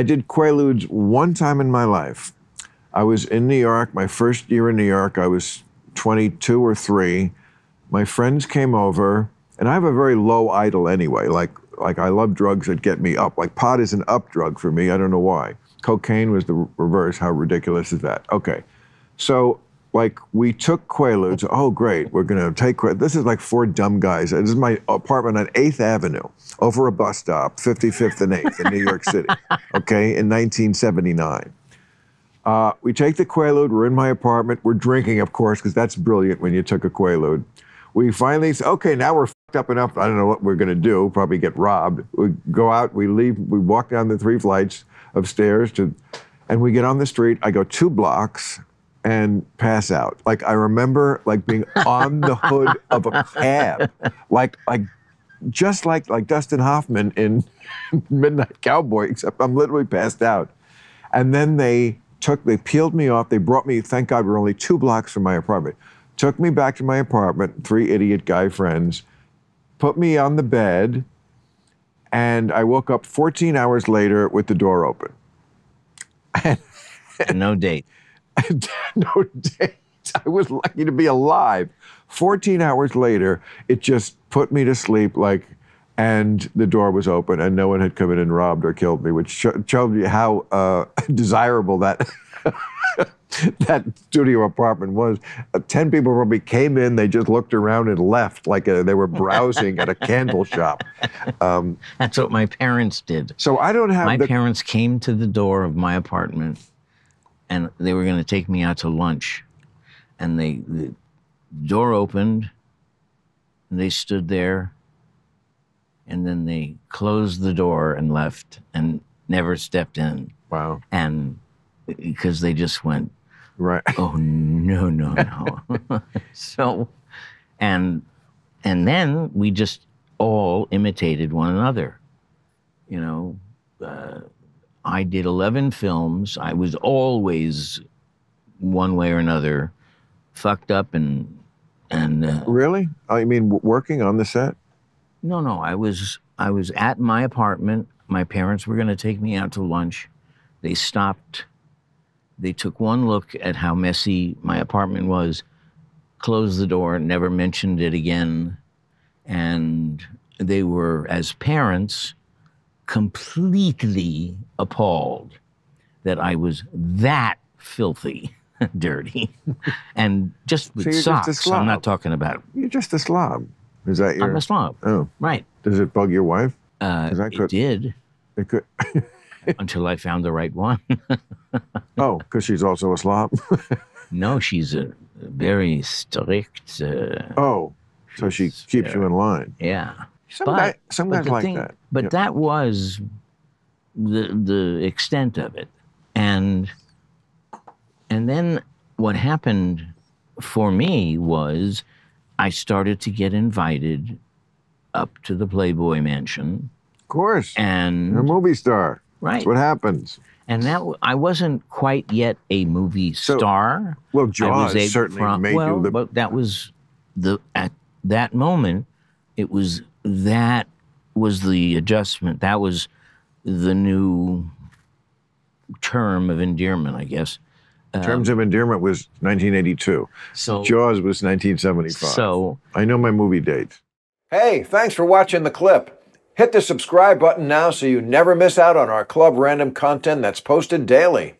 I did Quaaludes one time in my life. I was in New York, my first year in New York. I was 22 or 3. My friends came over, and I have a very low idle anyway. Like, like I love drugs that get me up. Like pot is an up drug for me. I don't know why. Cocaine was the reverse. How ridiculous is that? Okay. So like we took Quaaludes. Oh, great! We're gonna take Quaaludes. This is like four dumb guys. This is my apartment on Eighth Avenue, over a bus stop, 55th and 8th in New York City. Okay, in 1979. Uh, we take the Quaalude. We're in my apartment. We're drinking, of course, because that's brilliant when you took a Quaalude. We finally say, okay, now we're fucked up enough. I don't know what we're gonna do. Probably get robbed. We go out. We leave. We walk down the three flights of stairs to, and we get on the street. I go two blocks and pass out. Like I remember like being on the hood of a cab, like like just like like Dustin Hoffman in Midnight Cowboy, except I'm literally passed out. And then they took they peeled me off. They brought me. Thank God we're only two blocks from my apartment. Took me back to my apartment. Three idiot guy friends put me on the bed, and I woke up 14 hours later with the door open. And no date. no date. I was lucky to be alive. 14 hours later, it just put me to sleep like, and the door was open and no one had come in and robbed or killed me, which showed me how uh, desirable that. that studio apartment was. Uh, Ten people probably came in, they just looked around and left like a, uh, they were browsing at a candle shop. Um, That's what my parents did. So I don't have. My the, parents came to the door of my apartment and they were going to take me out to lunch. And they, the door opened, and they stood there, and then they closed the door and left and never stepped in. Wow. And because they just went, right. Oh no, no, no. so, and and then we just all imitated one another. You know, uh, I did 11 films. I was always, one way or another, fucked up and. and uh, really? I mean, working on the set? No, no. I was I was at my apartment. My parents were going to take me out to lunch. They stopped. They took one look at how messy my apartment was, closed the door, never mentioned it again. And they were, as parents, completely appalled that I was that filthy dirty and just with so socks. Just I'm not talking about. You're just a slob. Is that your? I'm a slob. Oh, right. Does it bug your wife? Uh, it could, did. It could. until I found the right one. oh, because she's also a slob. no, she's a very strict. Uh, oh, so she keeps uh, you in line. Yeah. Some, but, guy, some guys like thing, that. But yep. that was the the extent of it, and and then what happened for me was I started to get invited up to the Playboy Mansion. Of course, and You're a movie star. Right. That's what happens. And that I wasn't quite yet a movie so, star. Well, Jaws certainly from, made well, you the. But that was the at that moment. It was that was the adjustment. That was the new term of endearment, I guess. Terms um, of endearment was 1982. So Jaws was 1975. So I know my movie dates. Hey, thanks for watching the clip. Hit the subscribe button now so you never miss out on our Club Random content that's posted daily.